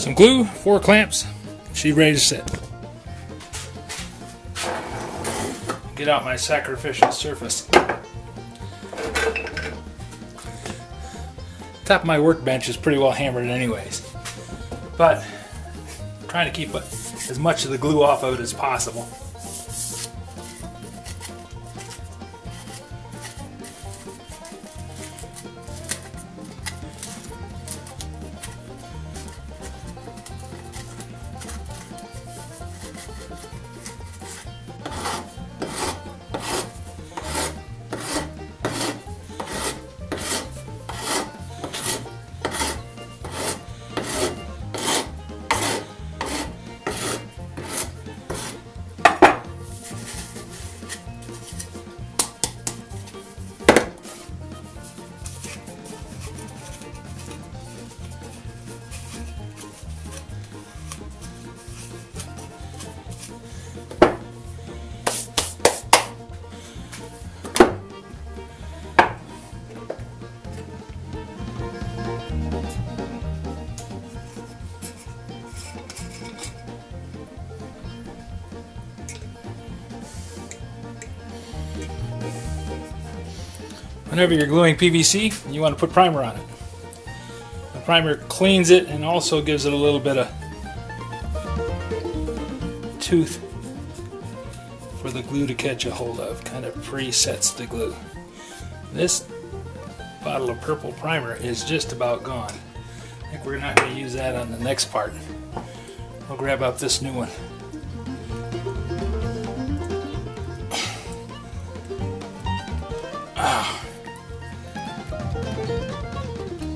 Some glue, four clamps, she's ready to set. Get out my sacrificial surface. Top of my workbench is pretty well hammered anyways. But I'm trying to keep as much of the glue off of it as possible. Whenever you're gluing PVC, you want to put primer on it. The primer cleans it and also gives it a little bit of tooth for the glue to catch a hold of. Kind of presets the glue. This bottle of purple primer is just about gone. I think we're not going to use that on the next part. I'll grab up this new one. Ah.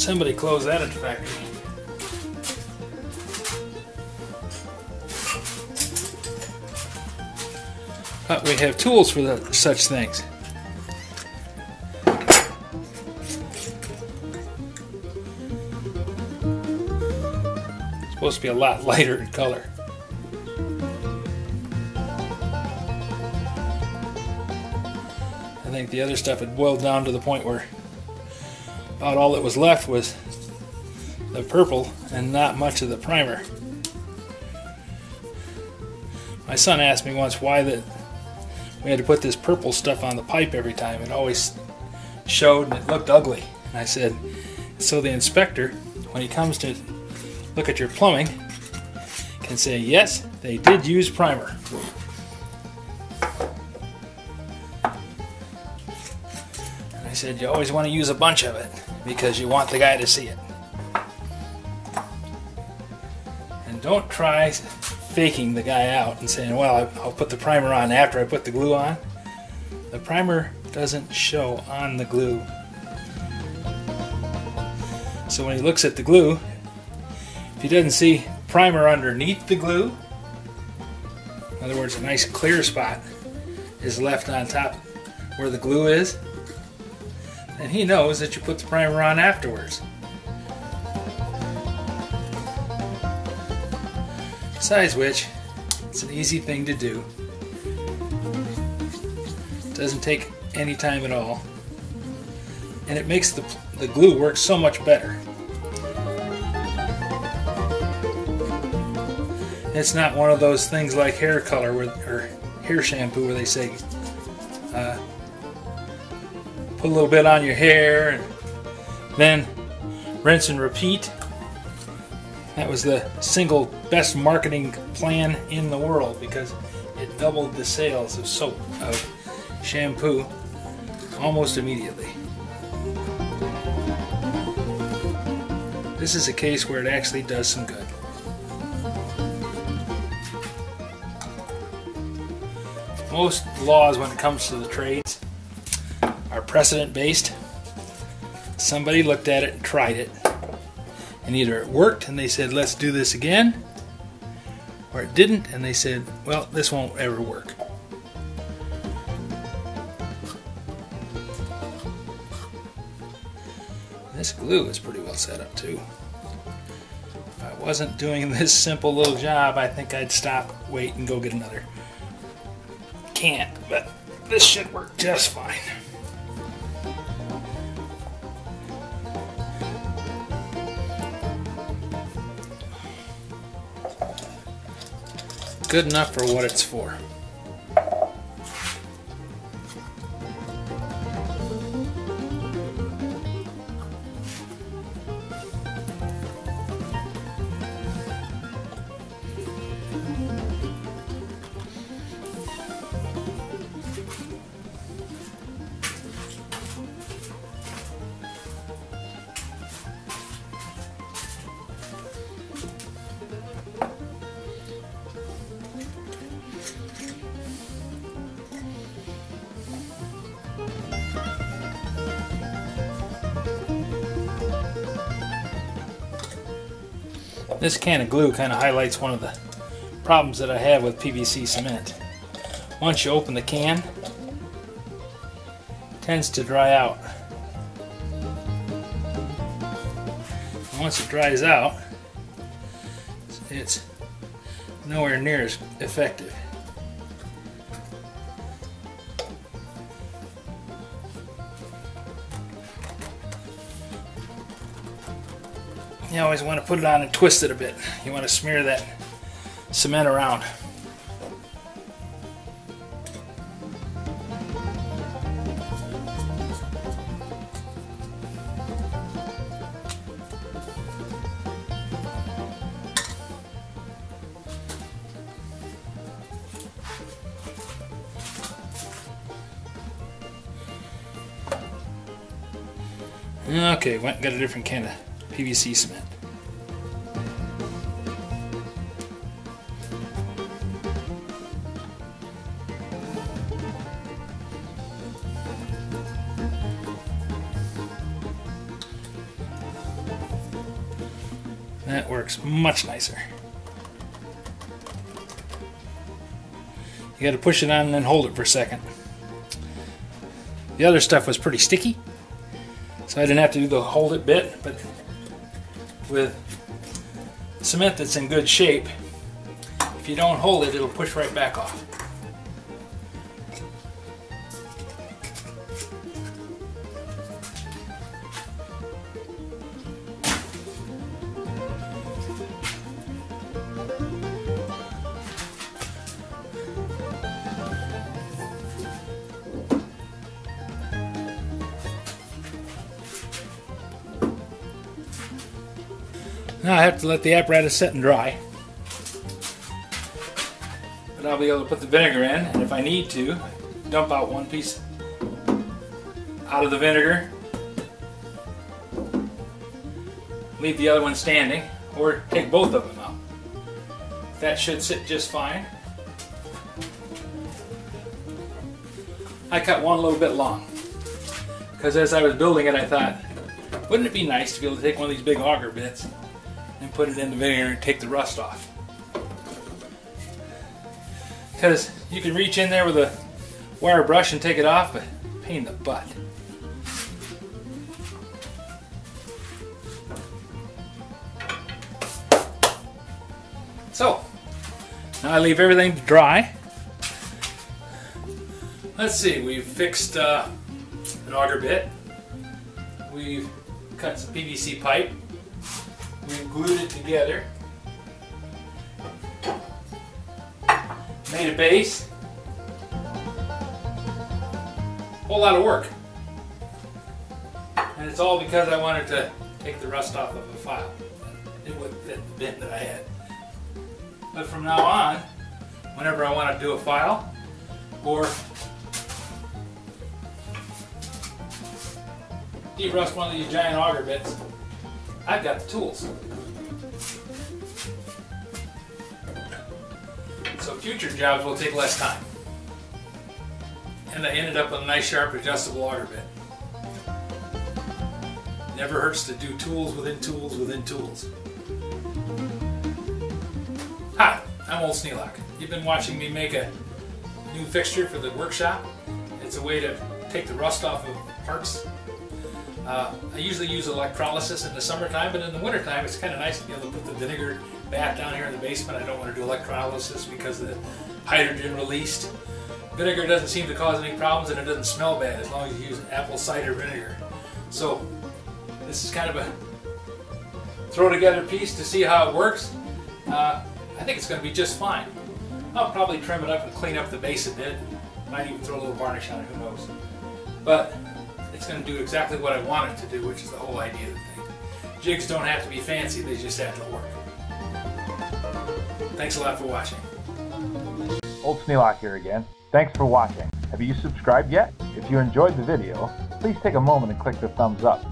Somebody close that at the factory. But uh, we have tools for the, such things. Supposed to be a lot lighter in color. I think the other stuff had boiled down to the point where about all that was left was the purple and not much of the primer. My son asked me once why that we had to put this purple stuff on the pipe every time. It always showed and it looked ugly. And I said, so the inspector, when he comes to look at your plumbing, can say, yes, they did use primer. Said, you always want to use a bunch of it because you want the guy to see it. And don't try faking the guy out and saying, well, I'll put the primer on after I put the glue on. The primer doesn't show on the glue. So when he looks at the glue, if he doesn't see primer underneath the glue, in other words, a nice clear spot is left on top where the glue is, and he knows that you put the primer on afterwards. Besides which, it's an easy thing to do. It doesn't take any time at all. And it makes the, the glue work so much better. It's not one of those things like hair color where, or hair shampoo where they say uh, put a little bit on your hair and then rinse and repeat. That was the single best marketing plan in the world because it doubled the sales of soap, of shampoo, almost immediately. This is a case where it actually does some good. Most laws when it comes to the trades are precedent based. Somebody looked at it and tried it. And either it worked and they said, let's do this again, or it didn't and they said, well, this won't ever work. This glue is pretty well set up too. If I wasn't doing this simple little job, I think I'd stop, wait, and go get another. Can't, but this should work just fine. Good enough for what it's for. This can of glue kind of highlights one of the problems that I have with PVC cement. Once you open the can, it tends to dry out. Once it dries out, it's nowhere near as effective. You always want to put it on and twist it a bit. You want to smear that cement around. Okay, went got a different kind of PVC cement. That works much nicer. You got to push it on and then hold it for a second. The other stuff was pretty sticky, so I didn't have to do the hold it bit, but with cement that's in good shape, if you don't hold it, it'll push right back off. Now I have to let the apparatus set and dry. But I'll be able to put the vinegar in, and if I need to, dump out one piece out of the vinegar, leave the other one standing, or take both of them out. That should sit just fine. I cut one a little bit long, because as I was building it I thought, wouldn't it be nice to be able to take one of these big auger bits and put it in the vinegar and take the rust off. Because you can reach in there with a wire brush and take it off, but pain in the butt. So, now I leave everything to dry. Let's see, we've fixed uh, an auger bit. We've cut some PVC pipe we glued it together. Made a base. Whole lot of work. And it's all because I wanted to take the rust off of a file. It wouldn't fit the bin that I had. But from now on, whenever I want to do a file, or de-rust one of these giant auger bits, I've got the tools. So future jobs will take less time. And I ended up with a nice sharp adjustable auger bit. Never hurts to do tools within tools within tools. Hi, I'm Old Sneelock. You've been watching me make a new fixture for the workshop. It's a way to take the rust off of parts uh, I usually use electrolysis in the summertime, but in the wintertime it's kind of nice to be able to put the vinegar back down here in the basement. I don't want to do electrolysis because of the hydrogen released. Vinegar doesn't seem to cause any problems and it doesn't smell bad as long as you use apple cider vinegar. So this is kind of a throw together piece to see how it works. Uh, I think it's going to be just fine. I'll probably trim it up and clean up the base a bit. Might even throw a little varnish on it, who knows. But it's going to do exactly what I want it to do, which is the whole idea of the thing. Jigs don't have to be fancy, they just have to work. Thanks a lot for watching. Old Sneelock here again. Thanks for watching. Have you subscribed yet? If you enjoyed the video, please take a moment and click the thumbs up.